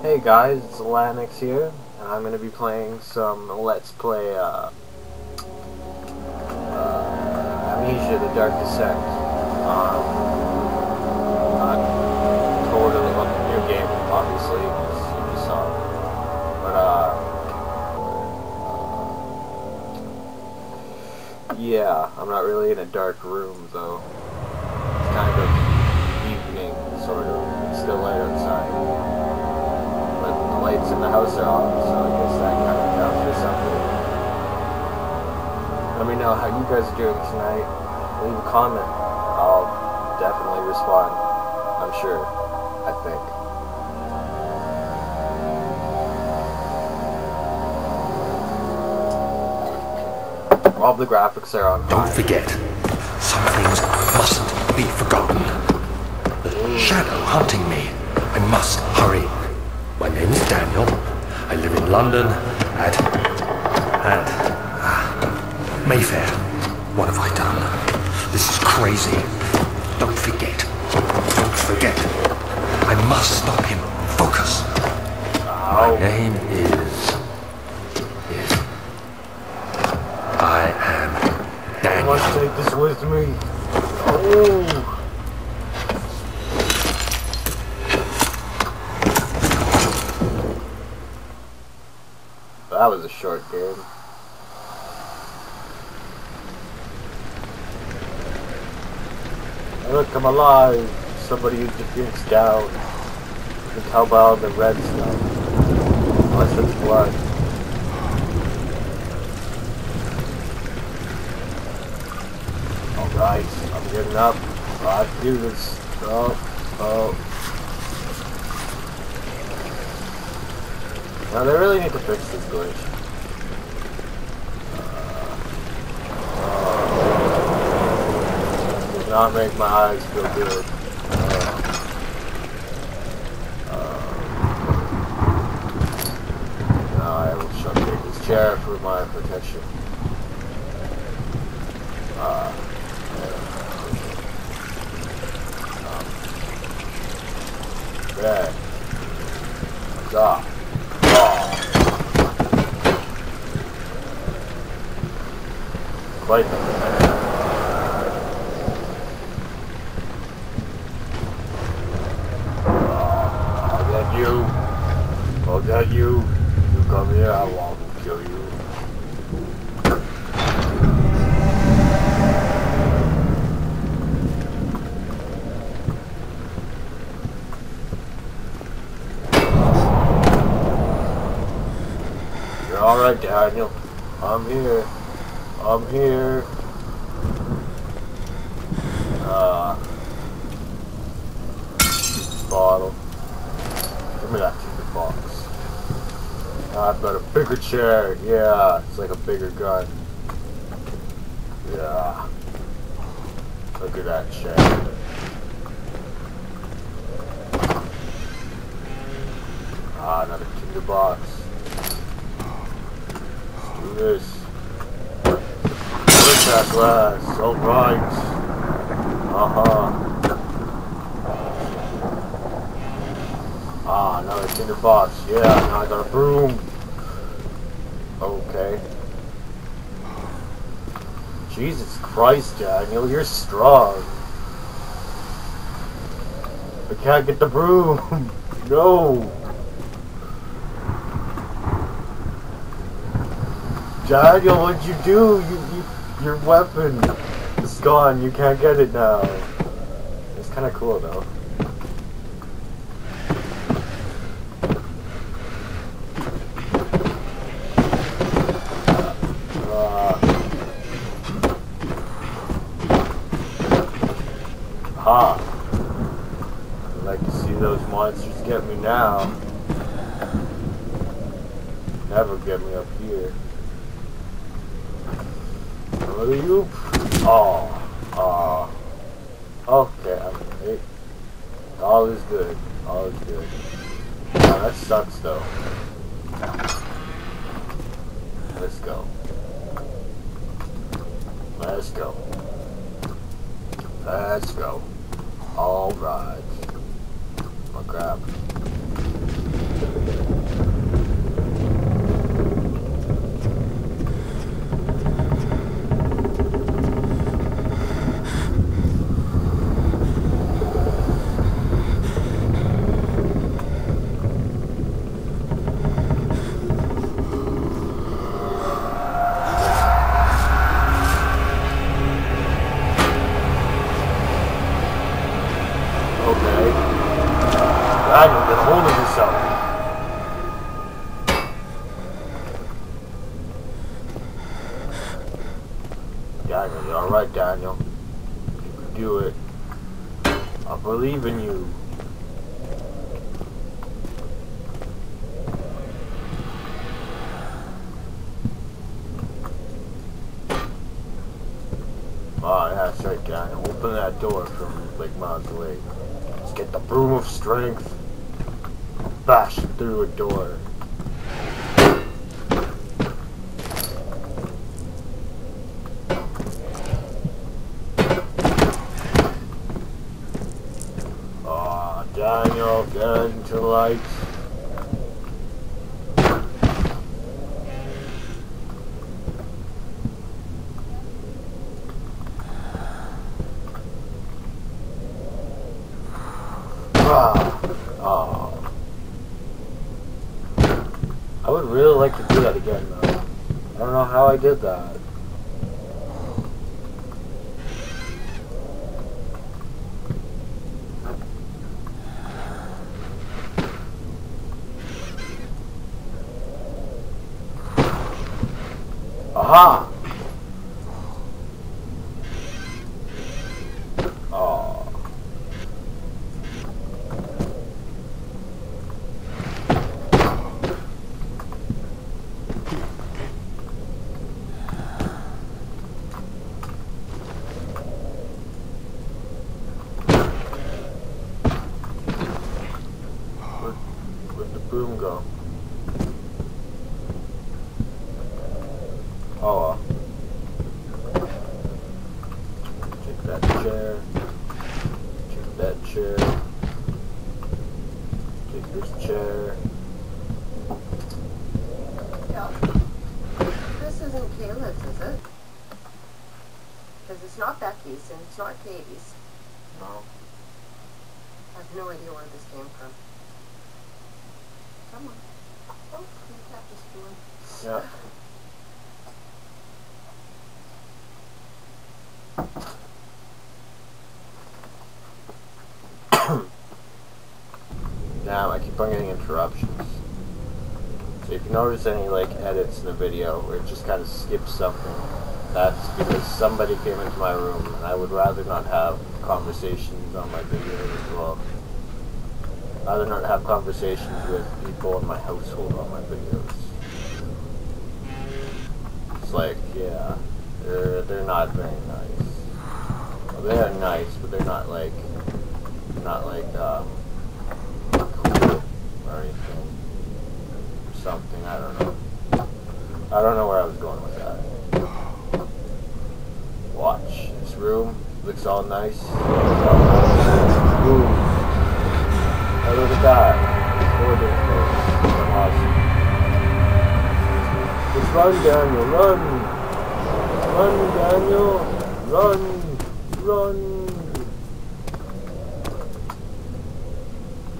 Hey guys, it's Lanix here, and I'm going to be playing some Let's Play, uh, uh, Amnesia, The Dark Descent. Um, not totally on the new game, obviously, as you just saw. But, uh, yeah, I'm not really in a dark room, though. It's kind of evening, sort of. It's still light outside lights in the house are off, so I guess that kind of counts for something. Let me know how you guys are doing tonight. Leave a comment. I'll definitely respond. I'm sure. I think. All the graphics are on Don't high. forget, some things mustn't be forgotten. The shadow hunting me. I must hurry. My name is Daniel. I live in London at at ah, Mayfair. What have I done? This is crazy. Don't forget. Don't forget. I must stop him. Focus. My name is is I am I Daniel. must take this with me. Oh. That was a short game. Look, I'm alive. Somebody gets down. You can tell by all the red stuff. Unless it's blood. Alright, I'm getting up. I do this. Oh, oh. Now they really need to fix this glitch. Uh, does not make my eyes feel good. Uh, uh, I will shut this chair for my protection. Uh, there. Stop. Oh. Quite the I'll get you. I'll get you. You come here, I won't kill you. You're Daniel. I'm here. I'm here. Uh, bottle. Give me that tinder box. I've got a bigger chair. Yeah, it's like a bigger gun. Yeah. Look at that chair. Ah, another tinder box. This. Break that glass. Alright. Uh-huh. Ah, in the box. Yeah, now I got a broom. Okay. Jesus Christ, Daniel, you're strong. I can't get the broom. no. Daniel, what'd you do? You, you, your weapon is gone. You can't get it now. It's kind of cool, though. Uh, ha! I'd like to see those monsters get me now. Never get me up here. Are you? Oh, ah, oh. Ah. Okay, I'm right. All is good. All is good. Wow, that sucks though. Let's go. Let's go. Let's go. Alright. Oh crap. You. Oh, that's right, guy. Open that door from miles away. Let's get the broom of strength. Bash through a door. Oh, Into the lights. Ah, oh. I would really like to do that again, though. I don't know how I did that. Aha! Oh. Where, where'd the broom go? Oh. Take that chair. Take that chair. Take this chair. Yeah. This isn't Kayla's, is it? Because it's not Becky's and it's not Katie's. No. I have no idea where this came from. Oh, cat just doing. Yeah. now I keep on getting interruptions. So if you notice any like edits in the video where it just kind of skips something, that's because somebody came into my room and I would rather not have conversations on my videos as well. Rather not have conversations with people in my household on my videos. It's like, yeah, they're they're not very nice. Well, they are nice, but they're not like, not like um, or anything, something. I don't know. I don't know where I was going with that. Watch this room looks all nice. Ooh. Look at that. Four different Awesome. Just run, Daniel, run! Run, Daniel! Run! Run!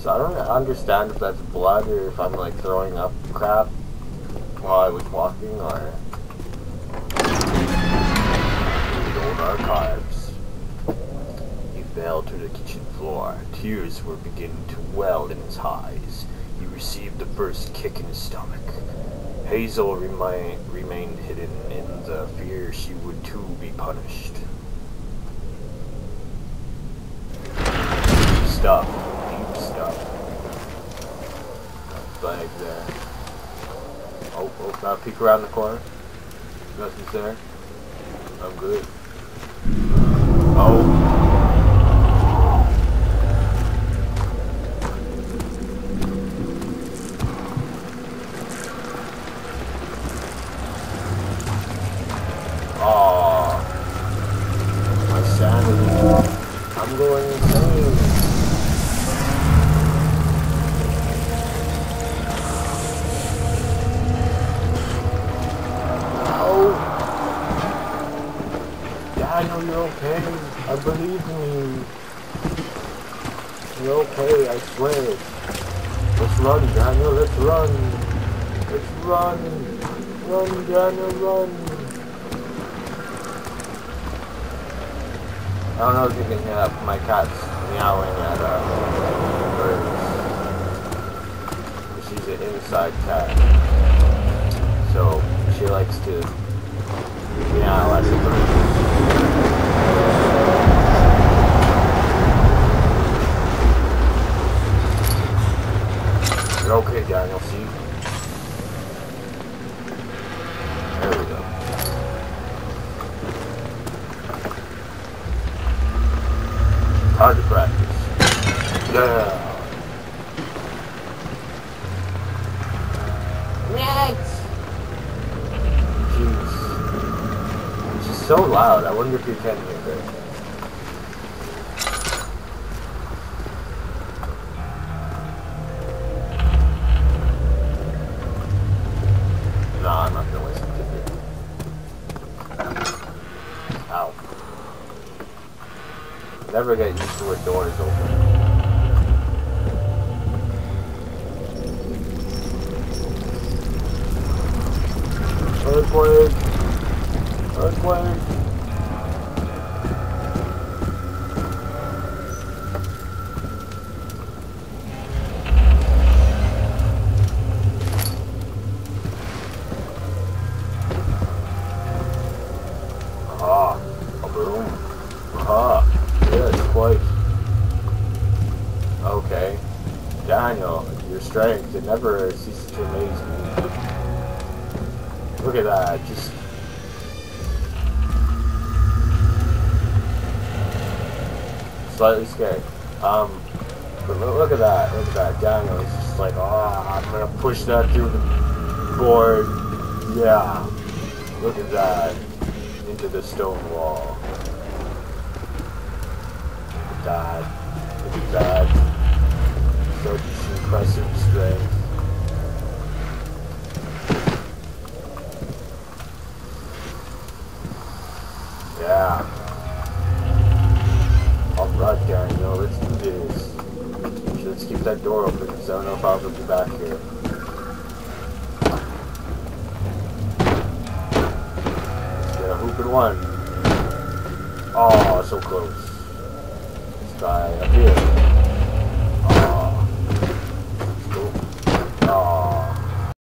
So I don't understand if that's blood or if I'm like throwing up crap while I was walking or... The old archives. He fell to the kitchen floor. Tears were beginning to well in his eyes. He received the first kick in his stomach. Hazel remain, remained hidden in the fear she would too be punished. Stuff. Deep stuff. Flag there. Oh, oh, now peek around the corner. Nothing's there. I'm good. Oh. Okay, I swear. Let's run, Daniel, let's run. Let's run. Run, Daniel, run. I don't know if you can hear that, my cat's meowing at uh, birds. She's an inside cat. So she likes to yeah, less of You're okay, Daniel, see? There we go. Target practice. Yeah. Next. Jeez. She's so loud. I wonder if you can hear. No, I'm not gonna listen to. Ow. Never get used to open. A boom. Ah, yes, quite. Ah, okay. Ah, Daniel, your strength, it never ceases to amaze me. Look at that, just... Slightly scared. Um, but look, at that, look at that. Daniel is just like, oh, I'm gonna push that through the board. Yeah. Look at that. Into the stone wall. Look at that. Look at that. Such impressive strength. Yeah. Alright, Daniel, let's do this. Let's keep that door open because I don't know if I'll ever be back here. Let's get a hoop in one. Oh, so close. Let's try up here.